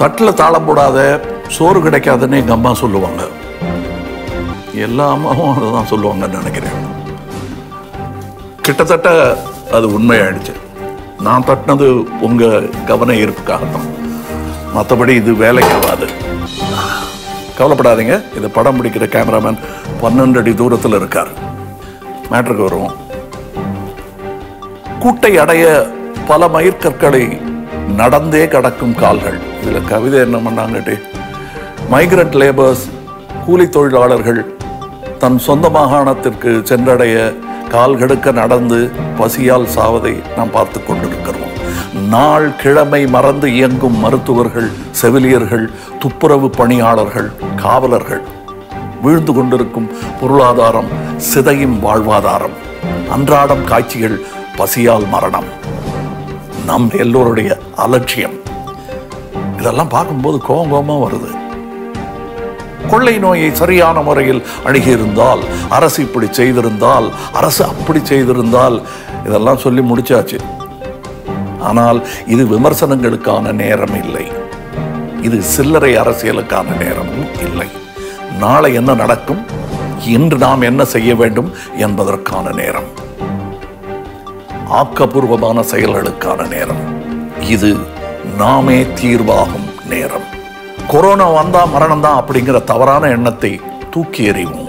தட்டில் தாளம் போடாத சோறு கிடைக்காதுன்னு எங்கள் அம்மா சொல்லுவாங்க. எல்லா அம்மாவும் அதை தான் சொல்லுவாங்கன்னு நினைக்கிறேன். கிட்டத்தட்ட அது உண்மையாயிடுச்சு. நான் தட்டினது உங்கள் கவன ஈர்ப்புக்காகத்தான் மற்றபடி இது வேலைக்கு ஆகாது கவலைப்படாதீங்க. இது படம் பிடிக்கிற கேமராமேன் பன்னெண்டு அடி தூரத்தில் இருக்கார். மேட்ருக்கு வருவோம். கூட்டை அடைய பல மயிர்கற்களை நடந்தே கடக்கும் கால்கள். இதில் கவிதை என்ன பண்ணாங்கட்டு? மைக்ரண்ட் லேபர்ஸ் கூலி தொழிலாளர்கள் தன் சொந்த மாகாணத்திற்கு சென்றடைய கால்கெடுக்க நடந்து பசியால் சாவதை நாம் பார்த்து கொண்டிருக்கிறோம். நாள் கிழமை மறந்து இயங்கும் மருத்துவர்கள் செவிலியர்கள் துப்புரவு பணியாளர்கள் காவலர்கள். வீழ்ந்து கொண்டிருக்கும் பொருளாதாரம் சிதையும் வாழ்வாதாரம். அன்றாடம் காட்சிகள் பசியால் மரணம். நம் எல்லோருடைய அலட்சியம். இதெல்லாம் பார்க்கும்போது கோபம் கோபமாக வருது. கொள்ளை நோயை சரியான முறையில் அணுகியிருந்தால் அரசு இப்படி செய்திருந்தால் அரசு அப்படி செய்திருந்தால் இதெல்லாம் சொல்லி முடிச்சாச்சு. ஆனால் இது விமர்சனங்களுக்கான நேரம் இல்லை. இது சில்லறை அரசியலுக்கான நேரமும் இல்லை. நாளை என்ன நடக்கும்? இன்று நாம் என்ன செய்ய வேண்டும் என்பதற்கான நேரம். ஆக்கப்பூர்வமான செயல்களுக்கான நேரம். இது நாமே தீர்வாகும் நேரம். கொரோனா வந்தா மரணம் தான் அப்படிங்கிற தவறான எண்ணத்தை தூக்கி எறிவோம்.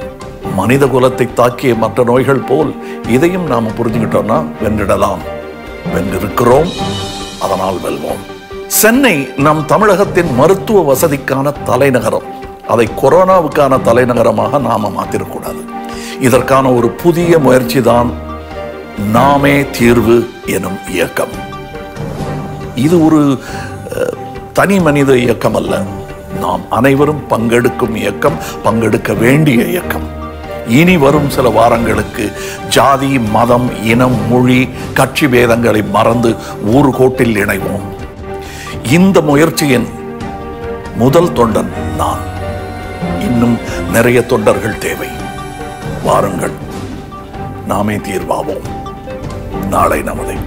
மனித குலத்தை தாக்கிய மற்ற நோய்கள் போல் இதையும் நாம் புரிஞ்சுக்கிட்டோம்னா வென்றிடலாம். வென்றிருக்கிறோம் அதனால் வெல்வோம். சென்னை நம் தமிழகத்தின் மருத்துவ வசதிக்கான தலைநகரம். அதை கொரோனாவுக்கான தலைநகரமாக நாம மாத்திரக்கூடாது. இதற்கான ஒரு புதிய முயற்சி தான் நாமே தீர்வு எனும் இயக்கம். இது ஒரு தனி மனித இயக்கம் அல்ல. நாம் அனைவரும் பங்கெடுக்கும் இயக்கம் பங்கெடுக்க வேண்டிய இயக்கம். இனி வரும் சில வாரங்களுக்கு ஜாதி மதம் இனம் மொழி கட்சி பேதங்களை மறந்து ஒரு கோட்டில் இணைவோம். இந்த முயற்சியின் முதல் தொண்டன் நான். இன்னும் நிறைய தொண்டர்கள் தேவை. வாருங்கள் நாமே தீர்வாவோம். நாளை நமதை.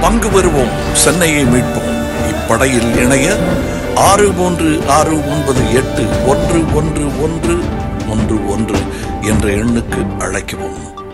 பங்கு வருவோம் சென்னையை மீட்போம். இப்படையில் இணைய ஆறு மூன்று ஆறு ஒன்பது எட்டு ஒன்று ஒன்று ஒன்று ஒன்று ஒன்று என்ற எண்ணுக்கு அழைக்கவும்.